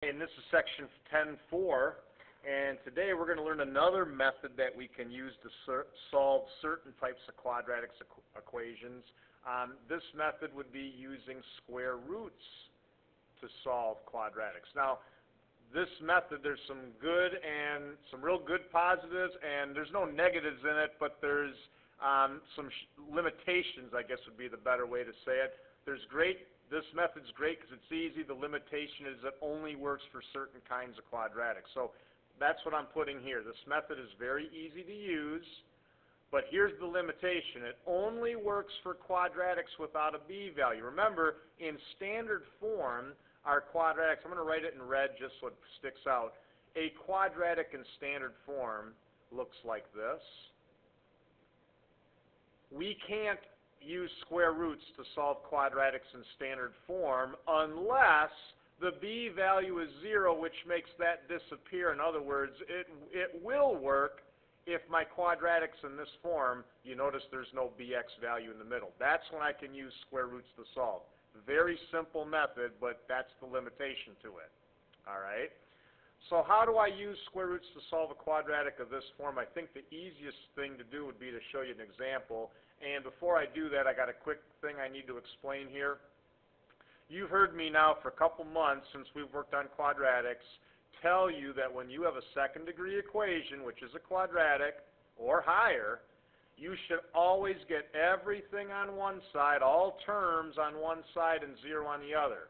And this is section ten four, and today we're gonna learn another method that we can use to solve certain types of quadratic equ- equations. Um, this method would be using square roots to solve quadratics. Now, this method, there's some good and, some real good positives, and there's no negatives in it, but there's, um, some limitations, I guess would be the better way to say it. There's great this method's great because it's easy. The limitation is it only works for certain kinds of quadratics. So that's what I'm putting here. This method is very easy to use, but here's the limitation. It only works for quadratics without a b value. Remember, in standard form, our quadratics, I'm going to write it in red just so it sticks out. A quadratic in standard form looks like this. We can't use square roots to solve quadratics in standard form unless the b value is zero, which makes that disappear. In other words, it, it will work if my quadratic's in this form, you notice there's no bx value in the middle. That's when I can use square roots to solve. Very simple method, but that's the limitation to it. All right? So how do I use square roots to solve a quadratic of this form? I think the easiest thing to do would be to show you an example. And before I do that, I got a quick thing I need to explain here. You've heard me now for a couple months since we've worked on quadratics tell you that when you have a second degree equation, which is a quadratic or higher, you should always get everything on one side, all terms on one side and zero on the other.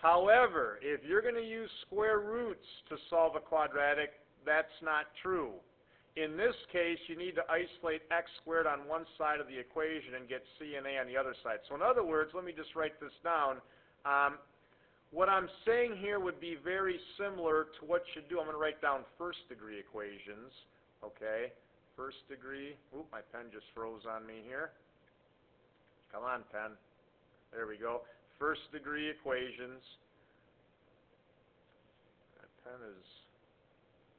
However, if you're going to use square roots to solve a quadratic, that's not true. In this case, you need to isolate x squared on one side of the equation and get c and a on the other side. So in other words, let me just write this down. Um, what I'm saying here would be very similar to what you do. I'm going to write down first degree equations. Okay, first degree. Oop, my pen just froze on me here. Come on, pen. There we go. First degree equations. That pen is,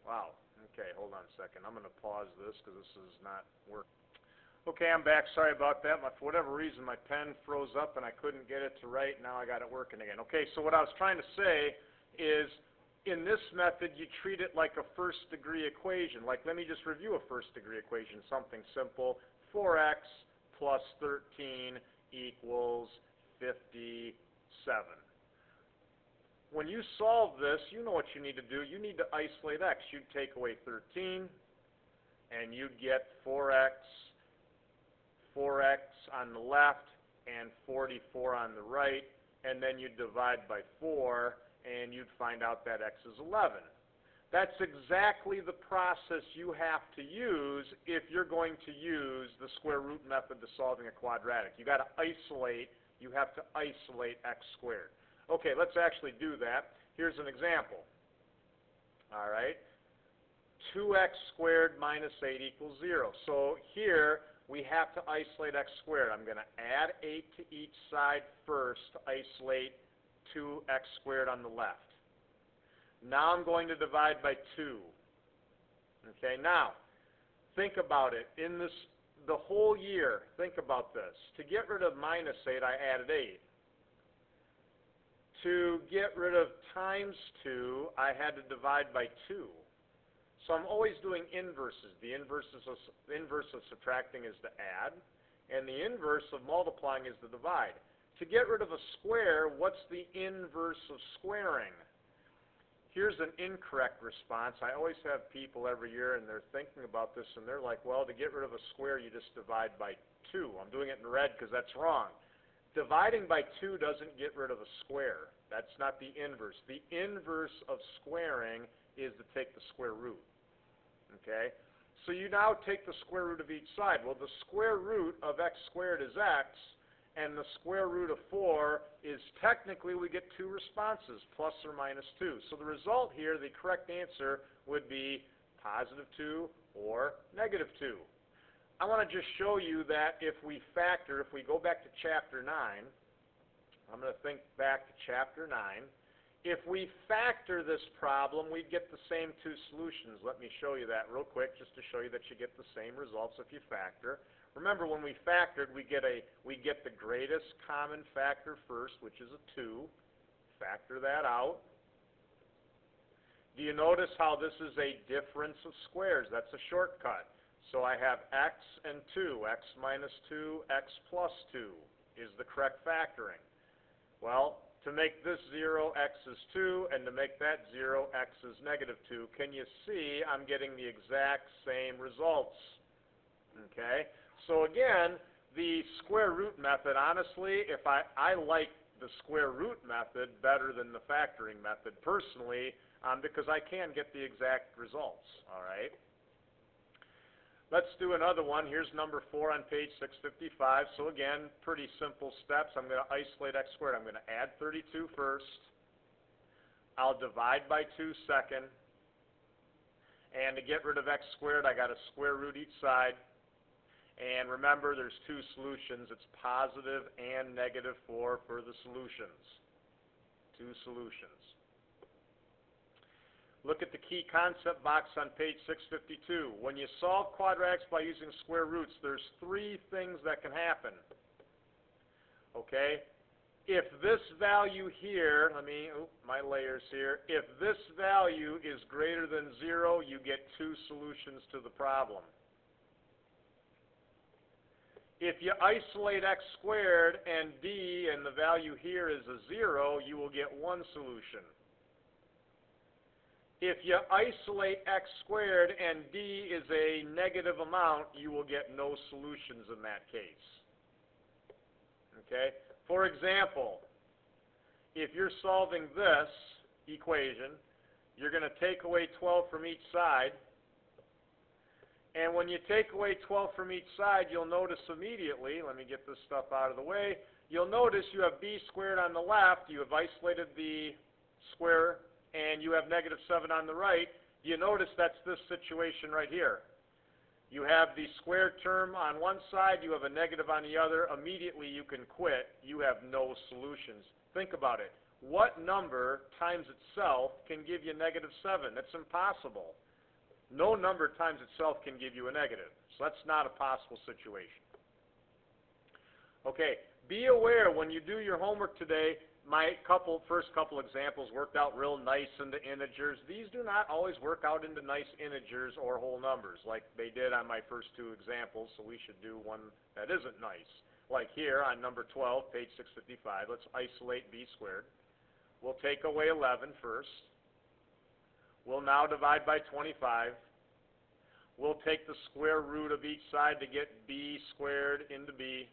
wow, Okay, hold on a second. I'm going to pause this because this is not working. Okay, I'm back. Sorry about that. My, for whatever reason, my pen froze up and I couldn't get it to write. Now I got it working again. Okay, so what I was trying to say is in this method, you treat it like a first degree equation. Like, let me just review a first degree equation, something simple. 4x plus 13 equals 57 when you solve this, you know what you need to do. You need to isolate x. You'd take away 13, and you'd get 4x, 4x on the left, and 44 on the right, and then you'd divide by 4, and you'd find out that x is 11. That's exactly the process you have to use if you're going to use the square root method to solving a quadratic. You've got to isolate, you have to isolate x squared. Okay, let's actually do that. Here's an example. All right. 2x squared minus 8 equals 0. So here we have to isolate x squared. I'm going to add 8 to each side first to isolate 2x squared on the left. Now I'm going to divide by 2. Okay, now think about it. In this the whole year, think about this. To get rid of minus 8, I added 8 to get rid of times 2, I had to divide by 2. So I'm always doing inverses. The inverse, of, the inverse of subtracting is to add, and the inverse of multiplying is to divide. To get rid of a square, what's the inverse of squaring? Here's an incorrect response. I always have people every year, and they're thinking about this, and they're like, well, to get rid of a square, you just divide by 2. I'm doing it in red because that's wrong. Dividing by 2 doesn't get rid of a square. That's not the inverse. The inverse of squaring is to take the square root. Okay? So you now take the square root of each side. Well, the square root of x squared is x, and the square root of 4 is technically we get two responses, plus or minus 2. So the result here, the correct answer, would be positive 2 or negative 2. I want to just show you that if we factor, if we go back to chapter 9, I'm going to think back to chapter 9. If we factor this problem, we'd get the same two solutions. Let me show you that real quick just to show you that you get the same results if you factor. Remember, when we factored, we get, a, we get the greatest common factor first, which is a 2. Factor that out. Do you notice how this is a difference of squares? That's a shortcut. So I have x and 2, x minus 2, x plus 2 is the correct factoring. Well, to make this 0, x is 2, and to make that 0, x is negative 2. Can you see I'm getting the exact same results? Okay? So again, the square root method, honestly, if I, I like the square root method better than the factoring method personally, um, because I can get the exact results, all right? Let's do another one. Here's number 4 on page 655. So again, pretty simple steps. I'm going to isolate x squared. I'm going to add 32 first. I'll divide by 2 second. And to get rid of x squared, I got to square root each side. And remember, there's two solutions. It's positive and negative 4 for the solutions. Two solutions. Look at the key concept box on page 652. When you solve quadratics by using square roots, there's three things that can happen. Okay? If this value here, let me, oh, my layers here, if this value is greater than 0, you get two solutions to the problem. If you isolate x squared and d and the value here is a 0, you will get one solution. If you isolate x squared and d is a negative amount, you will get no solutions in that case. Okay? For example, if you're solving this equation, you're going to take away 12 from each side. And when you take away 12 from each side, you'll notice immediately, let me get this stuff out of the way, you'll notice you have b squared on the left, you have isolated the square and you have negative 7 on the right, you notice that's this situation right here. You have the squared term on one side, you have a negative on the other, immediately you can quit. You have no solutions. Think about it. What number times itself can give you negative 7? That's impossible. No number times itself can give you a negative. So that's not a possible situation. Okay, be aware when you do your homework today, my couple first couple examples worked out real nice into integers. These do not always work out into nice integers or whole numbers like they did on my first two examples, so we should do one that isn't nice. Like here on number 12, page 655, let's isolate b squared. We'll take away 11 first. We'll now divide by 25. We'll take the square root of each side to get b squared into b.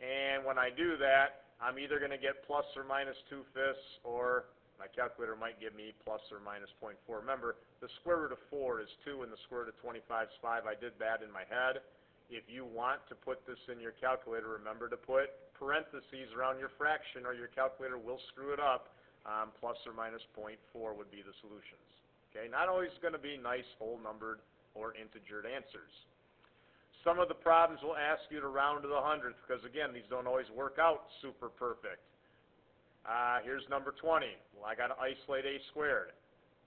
And when I do that, I'm either going to get plus or minus 2 fifths, or my calculator might give me plus or minus 0.4. Remember, the square root of 4 is 2 and the square root of 25 is 5. I did that in my head. If you want to put this in your calculator, remember to put parentheses around your fraction or your calculator will screw it up. Um, plus or minus 0.4 would be the solutions. Okay, not always going to be nice whole numbered or integered answers. Some of the problems will ask you to round to the hundredth because, again, these don't always work out super perfect. Uh, here's number 20. Well, I got to isolate a squared.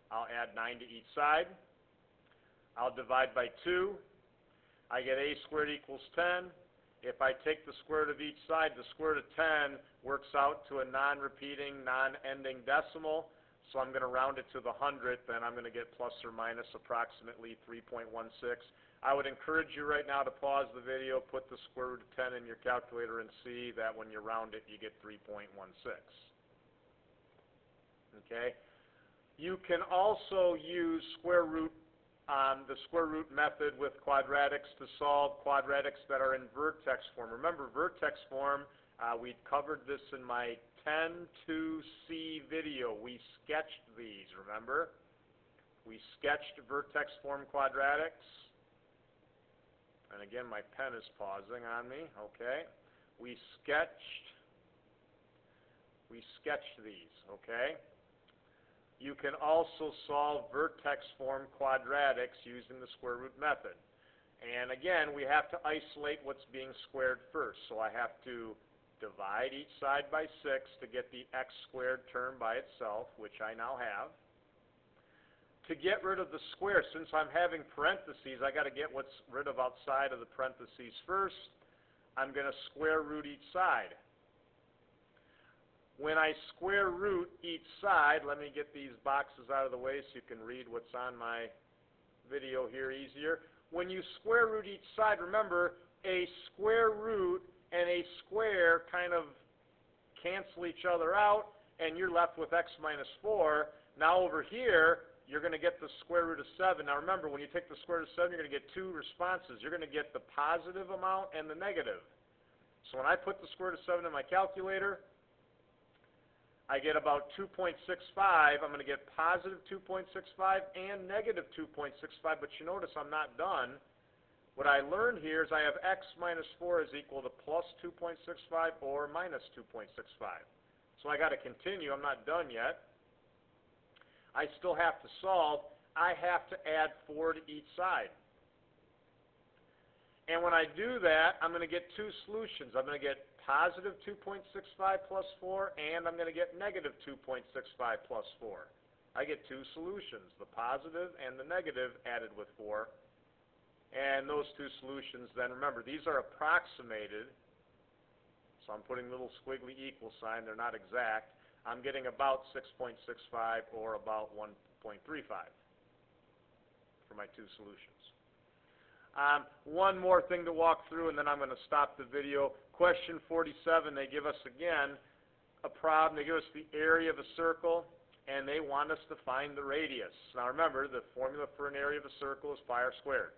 I'll add 9 to each side. I'll divide by 2. I get a squared equals 10. If I take the square root of each side, the square root of 10 works out to a non-repeating, non-ending decimal. So I'm going to round it to the hundredth, and I'm going to get plus or minus approximately 3.16. I would encourage you right now to pause the video, put the square root of 10 in your calculator, and see that when you round it, you get 3.16. Okay? You can also use square root, um, the square root method with quadratics to solve quadratics that are in vertex form. Remember, vertex form, uh, we covered this in my 10 to C video. We sketched these, remember? We sketched vertex form quadratics. And again, my pen is pausing on me. Okay. We sketched, we sketched these, okay? You can also solve vertex form quadratics using the square root method. And again, we have to isolate what's being squared first. So I have to divide each side by 6 to get the x squared term by itself, which I now have to get rid of the square, since I'm having parentheses, I got to get what's rid of outside of the parentheses first. I'm going to square root each side. when I square root each side, let me get these boxes out of the way so you can read what's on my video here easier. When you square root each side, remember, a square root and a square kind of cancel each other out, and you're left with x minus 4. Now over here, you're going to get the square root of 7. Now remember, when you take the square root of 7, you're going to get two responses. You're going to get the positive amount and the negative. So when I put the square root of 7 in my calculator, I get about 2.65. I'm going to get positive 2.65 and negative 2.65, but you notice I'm not done. What I learned here is I have x minus 4 is equal to plus 2.65 or minus 2.65. So I got to continue. I'm not done yet. I still have to solve. I have to add 4 to each side. And when I do that, I'm going to get two solutions. I'm going to get positive 2.65 plus 4, and I'm going to get negative 2.65 plus 4. I get two solutions, the positive and the negative added with 4. And those two solutions then, remember, these are approximated. So I'm putting little squiggly equal sign. They're not exact. I'm getting about 6.65 or about 1.35 for my two solutions. Um, one more thing to walk through, and then I'm going to stop the video. Question 47, they give us, again, a problem. They give us the area of a circle, and they want us to find the radius. Now remember, the formula for an area of a circle is pi r squared.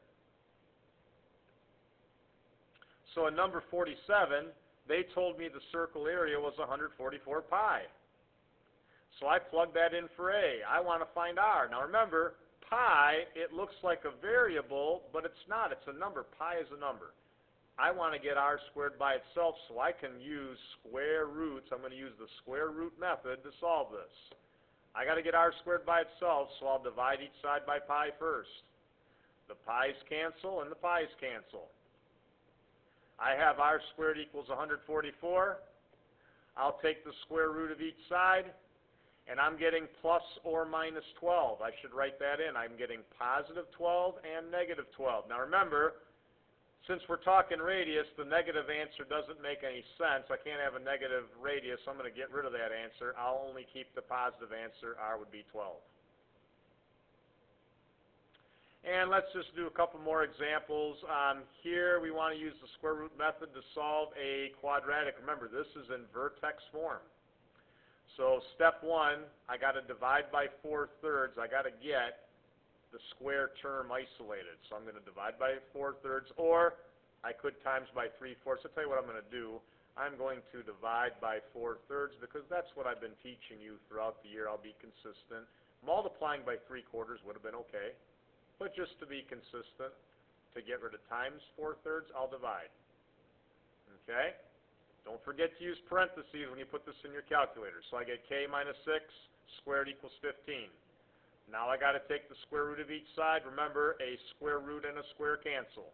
So in number 47, they told me the circle area was 144 pi. So I plugged that in for A. I want to find R. Now remember, pi, it looks like a variable, but it's not. It's a number. Pi is a number. I want to get R squared by itself, so I can use square roots. I'm going to use the square root method to solve this. I got to get R squared by itself, so I'll divide each side by pi first. The pi's cancel and the pi's cancel. I have r squared equals 144. I'll take the square root of each side, and I'm getting plus or minus 12. I should write that in. I'm getting positive 12 and negative 12. Now remember, since we're talking radius, the negative answer doesn't make any sense. I can't have a negative radius. I'm going to get rid of that answer. I'll only keep the positive answer. R would be 12. And let's just do a couple more examples. Um, here we want to use the square root method to solve a quadratic. Remember, this is in vertex form. So step one, I got to divide by 4 thirds. I got to get the square term isolated. So I'm going to divide by 4 thirds, or I could times by 3 fourths. I'll tell you what I'm going to do. I'm going to divide by 4 thirds because that's what I've been teaching you throughout the year. I'll be consistent. Multiplying by 3 quarters would have been okay. But just to be consistent, to get rid of times 4 thirds, I'll divide. Okay? Don't forget to use parentheses when you put this in your calculator. So I get k minus 6 squared equals 15. Now I got to take the square root of each side. Remember, a square root and a square cancel.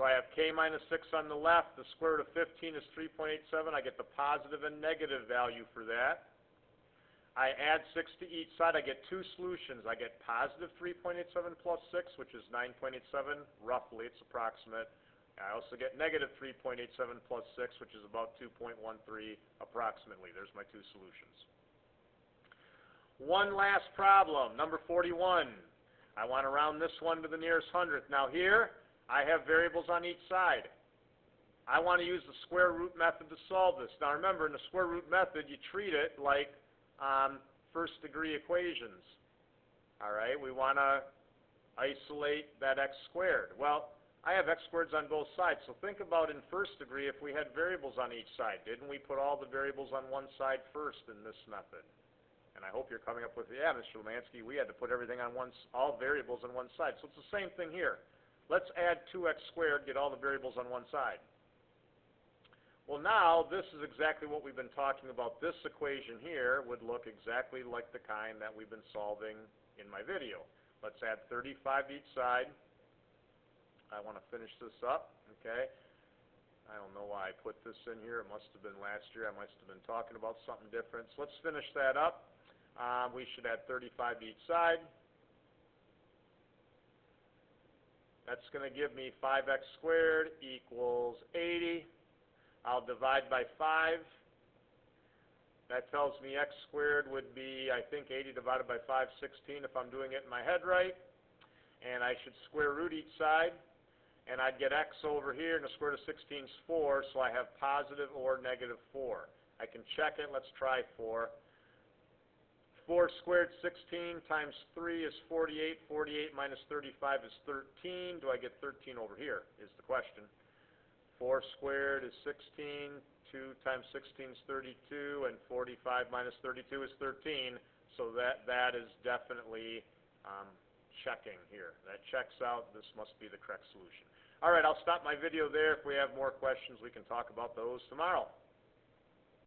So I have k minus 6 on the left. The square root of 15 is 3.87. I get the positive and negative value for that. I add 6 to each side, I get two solutions. I get positive 3.87 plus 6, which is 9.87, roughly, it's approximate. I also get negative 3.87 plus 6, which is about 2.13 approximately. There's my two solutions. One last problem, number 41. I want to round this one to the nearest hundredth. Now here, I have variables on each side. I want to use the square root method to solve this. Now remember, in the square root method, you treat it like um, first degree equations. All right, we want to isolate that x squared. Well, I have x squareds on both sides, so think about in first degree if we had variables on each side. Didn't we put all the variables on one side first in this method? And I hope you're coming up with, yeah, Mr. Lemanski, we had to put everything on one, all variables on one side. So it's the same thing here. Let's add 2x squared, get all the variables on one side. Well, now, this is exactly what we've been talking about. This equation here would look exactly like the kind that we've been solving in my video. Let's add 35 each side. I want to finish this up, okay? I don't know why I put this in here. It must have been last year. I must have been talking about something different. So let's finish that up. Um, we should add 35 each side. That's going to give me 5x squared equals 80. I'll divide by 5. That tells me x squared would be, I think, 80 divided by 516 if I'm doing it in my head right. And I should square root each side. And I'd get x over here, and the square root of 16 is 4, so I have positive or negative 4. I can check it. Let's try 4. 4 squared 16 times 3 is 48. 48 minus 35 is 13. Do I get 13 over here is the question. 4 squared is 16. 2 times 16 is 32. And 45 minus 32 is 13. So that, that is definitely um, checking here. That checks out. This must be the correct solution. All right, I'll stop my video there. If we have more questions, we can talk about those tomorrow.